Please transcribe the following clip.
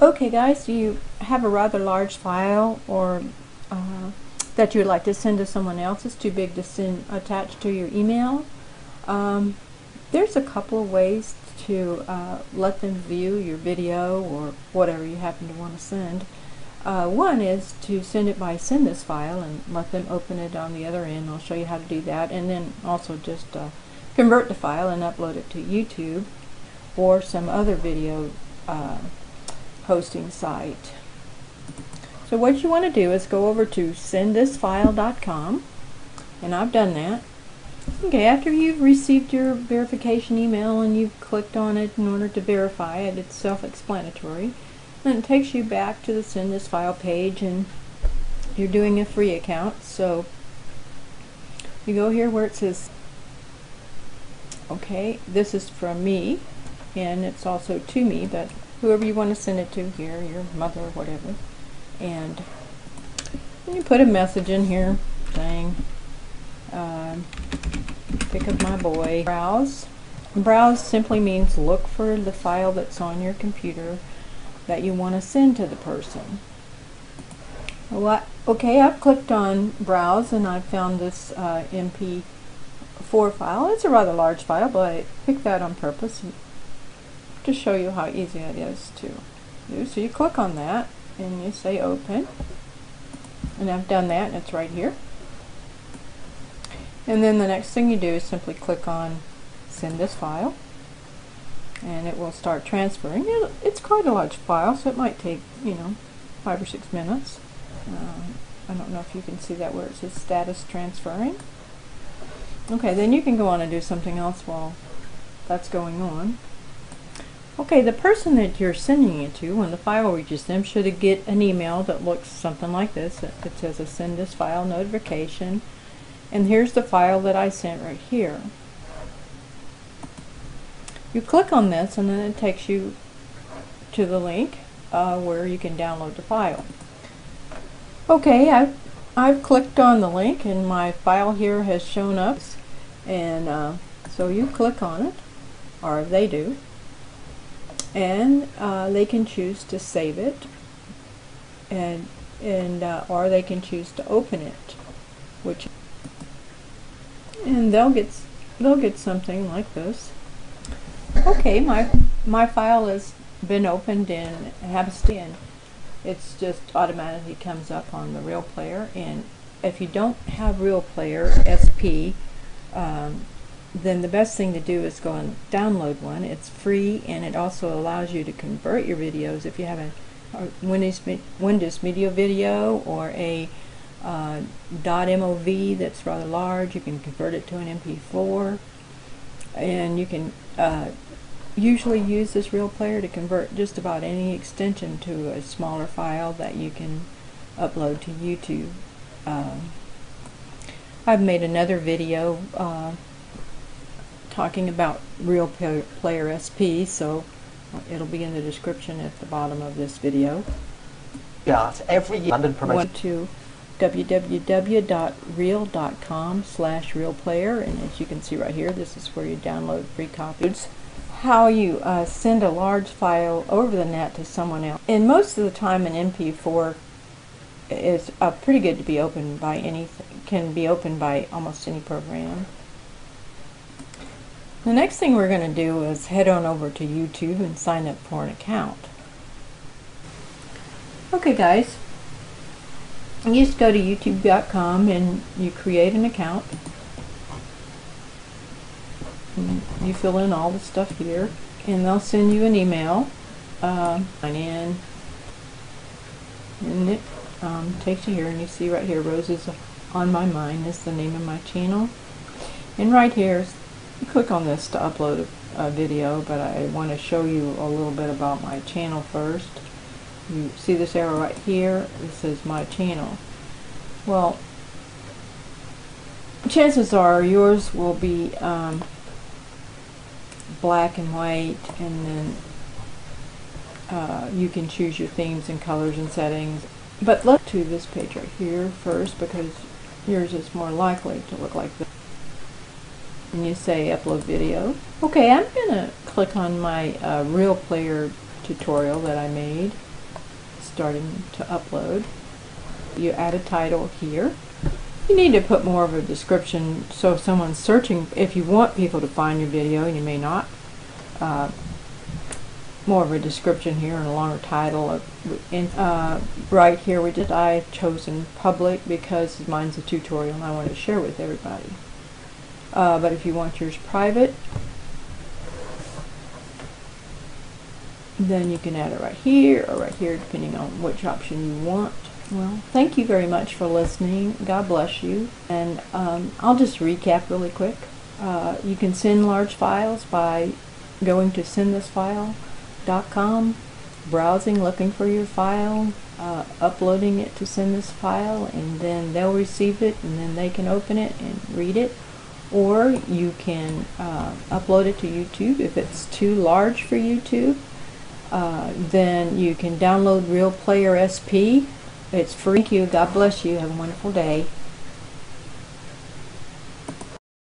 Okay guys, you have a rather large file or uh, that you would like to send to someone else? It's too big to send attached to your email. Um, there's a couple of ways to uh, let them view your video or whatever you happen to want to send. Uh, one is to send it by send this file and let them open it on the other end. I'll show you how to do that and then also just uh, convert the file and upload it to YouTube or some other video hosting site. So what you want to do is go over to sendthisfile.com and I've done that. Okay, after you've received your verification email and you've clicked on it in order to verify it, it's self-explanatory. Then it takes you back to the send this file page and you're doing a free account. So you go here where it says, okay, this is from me and it's also to me, but whoever you want to send it to here, your mother whatever. And you put a message in here saying, uh, pick up my boy. Browse. Browse simply means look for the file that's on your computer that you want to send to the person. Well, okay, I've clicked on browse and I've found this uh, MP4 file. It's a rather large file, but I picked that on purpose to show you how easy it is to do. So you click on that and you say open. And I've done that and it's right here. And then the next thing you do is simply click on send this file and it will start transferring. It's quite a large file so it might take, you know, five or six minutes. Um, I don't know if you can see that where it says status transferring. Okay, then you can go on and do something else while that's going on. Okay, the person that you're sending it to, when the file reaches them, should get an email that looks something like this. It, says a send this file notification. And here's the file that I sent right here. You click on this and then it takes you to the link uh, where you can download the file. Okay, I've, I've clicked on the link and my file here has shown up. And uh, so you click on it, or they do, and uh, they can choose to save it and and uh, or they can choose to open it which and they'll get they'll get something like this. Okay my my file has been opened in Habstin it's just automatically comes up on the real player and if you don't have real player SP um, then the best thing to do is go and download one. It's free and it also allows you to convert your videos if you have a, a Windows, Windows Media Video or a uh, .mov that's rather large. You can convert it to an MP4 and you can uh, usually use this real player to convert just about any extension to a smaller file that you can upload to YouTube. Um, I've made another video uh, talking about Real Player SP, so it'll be in the description at the bottom of this video. Got every London promotion. Went to www.real.com slash realplayer and as you can see right here this is where you download free copies how you uh, send a large file over the net to someone else and most of the time an mp4 is uh, pretty good to be opened by anything can be opened by almost any program the next thing we're going to do is head on over to YouTube and sign up for an account. Okay guys, you just go to youtube.com and you create an account. And you fill in all the stuff here and they'll send you an email. Uh, sign in and it um, takes you here and you see right here Roses on My Mind is the name of my channel. And right here click on this to upload a, a video, but I want to show you a little bit about my channel first. You see this arrow right here? It says my channel. Well, chances are yours will be um, black and white and then uh, you can choose your themes and colors and settings. But look to this page right here first because yours is more likely to look like this and you say upload video. Okay, I'm going to click on my uh, real player tutorial that I made starting to upload. You add a title here. You need to put more of a description so if someone's searching, if you want people to find your video, and you may not. Uh, more of a description here and a longer title. Of, in, uh, right here, we did. I've chosen public because mine's a tutorial and I want to share with everybody. Uh, but if you want yours private, then you can add it right here or right here, depending on which option you want. Well, thank you very much for listening. God bless you. And um, I'll just recap really quick. Uh, you can send large files by going to sendthisfile.com, browsing, looking for your file, uh, uploading it to send this file, and then they'll receive it, and then they can open it and read it. Or you can uh, upload it to YouTube if it's too large for YouTube. Uh, then you can download Real Player SP. It's free. You. God bless you. Have a wonderful day.